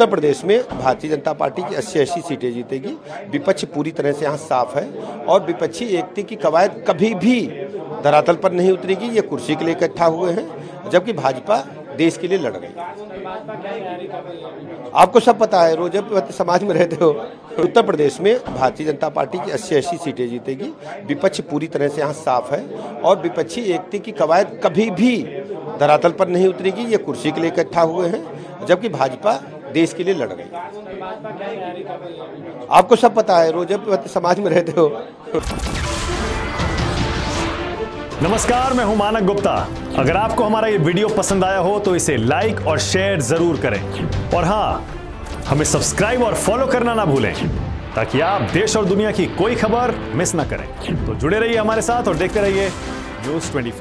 उत्तर प्रदेश में भारतीय जनता पार्टी की अस्सी अस्सी सीटें जीतेगी। विपक्ष पूरी तरह से यहाँ साफ़ है और विपक्षी एकता की कवायद कभी भी धरातल पर नहीं उतरेगी, ये कुर्सी के लिए इकट्ठा हुए हैं, जबकि भाजपा देश के लिए लड़ रही है। आपको सब पता है, रोज समाज में रहते हो, उत्तर प्रदेश में भारतीय जनता पार्टी की अस्सी अस्सी सीटें जीतेगी। विपक्ष पूरी तरह से यहाँ साफ़ है और विपक्षी एकता की कवायद कभी भी धरातल पर नहीं उतरेगी, ये कुर्सी के लिए इकट्ठा हुए हैं, जबकि भाजपा देश के लिए लड़ रही है। आपको सब पता है, रोज समाज में रहते हो। नमस्कार, मैं हूँ मानक गुप्ता। अगर आपको हमारा ये वीडियो पसंद आया हो तो इसे लाइक और शेयर ज़रूर करें। और हाँ, हमें सब्सक्राइब और फॉलो करना ना भूलें, ताकि आप देश और दुनिया की कोई खबर मिस ना करें। तो जुड़े रहिए हमारे साथ और देखते रहिए न्यूज़ 24